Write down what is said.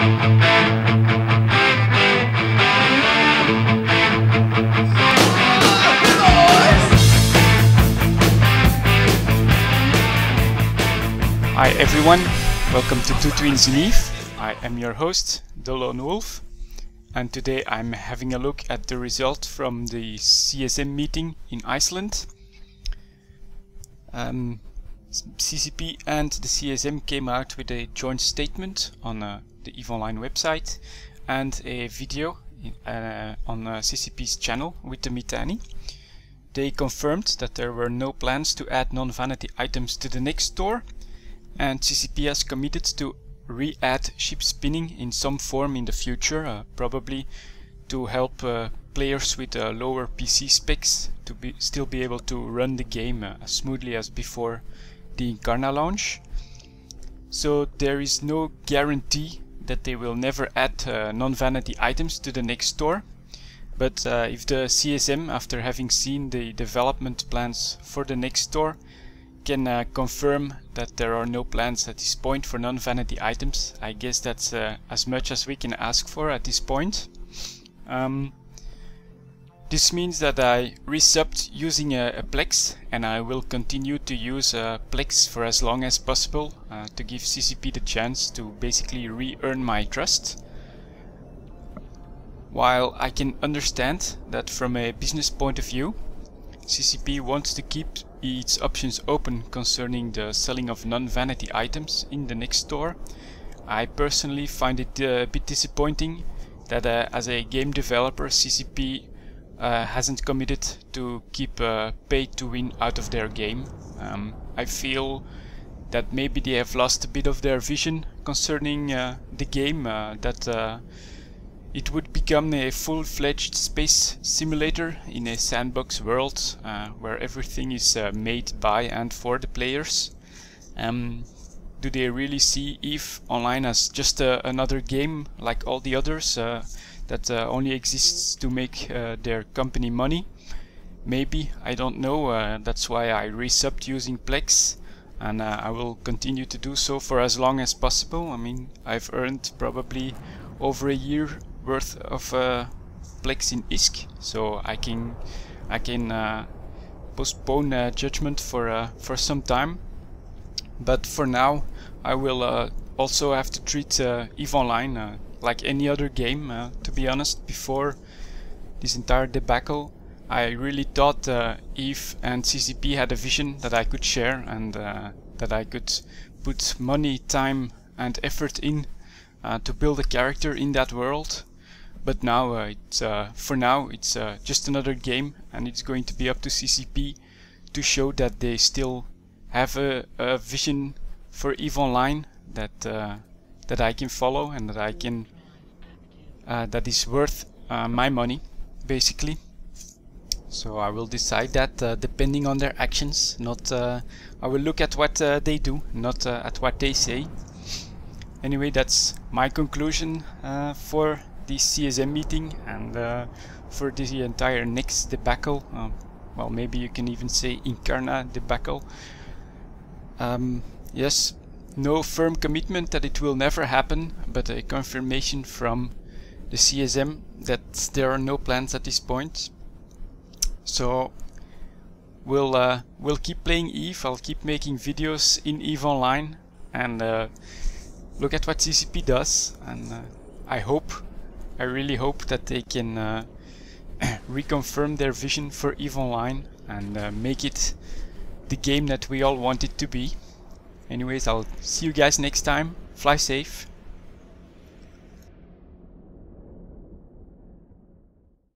Hi everyone, welcome to Two Twins in Eve. I am your host, The Lone Wolf, and today I'm having a look at the result from the CSM meeting in Iceland. Um, CCP and the CSM came out with a joint statement on uh, the EVE Online website and a video uh, on uh, CCP's channel with the Mittani. They confirmed that there were no plans to add non-vanity items to the NeX store and CCP has committed to re-add ship spinning in some form in the future, uh, probably to help uh, players with uh, lower PC specs to be still be able to run the game uh, as smoothly as before the Incarna launch. So there is no guarantee that they will never add uh, non-vanity items to the NeX store. But uh, if the CSM, after having seen the development plans for the NeX store, can uh, confirm that there are no plans at this point for non-vanity items. I guess that's uh, as much as we can ask for at this point. Um, this means that I resubbed using a, a, Plex and I will continue to use a Plex for as long as possible uh, to give CCP the chance to basically re-earn my trust. While I can understand that from a business point of view, CCP wants to keep its options open concerning the selling of non-vanity items in the NeX store. I personally find it uh, a bit disappointing that uh, as a game developer CCP uh, hasn't committed to keep uh, pay to win out of their game. Um, I feel that maybe they have lost a bit of their vision concerning uh, the game, uh, that it would become a full-fledged space simulator in a sandbox world uh, where everything is uh, made by and for the players. Um, do they really see EVE Online as just uh, another game like all the others uh, that uh, only exists to make uh, their company money? Maybe, I don't know, that's why I resubbed using Plex and I will continue to do so for as long as possible. I mean, I've earned probably over a year worth of uh, Plex in ISK, so I can I can uh, postpone uh, judgment for uh, for some time. But for now, I will uh, also have to treat uh, Eve Online uh, like any other game. to be honest, before this entire debacle, I really thought Eve and CCP had a vision that I could share and that I could put money, time, and effort in to build a character in that world but now uh, it's uh, for now it's uh, just another game and it's going to be up to CCP to show that they still have a, a vision for EVE Online that uh, that I can follow and that I can uh, that is worth uh, my money basically so I will decide that depending on their actions not I will look at what they do not at what they say anyway that's my conclusion for this CSM meeting and uh, for the entire NeX debacle. Um, well, maybe you can even say Incarna debacle. Um, yes, no firm commitment that it will never happen, but a confirmation from the CSM that there are no plans at this point. So we'll uh, we'll keep playing Eve. I'll keep making videos in Eve Online and uh, look at what CCP does. And uh, I hope I really hope that they can uh, reconfirm their vision for EVE Online and uh, make it the game that we all want it to be. Anyways, I'll see you guys next time. Fly safe.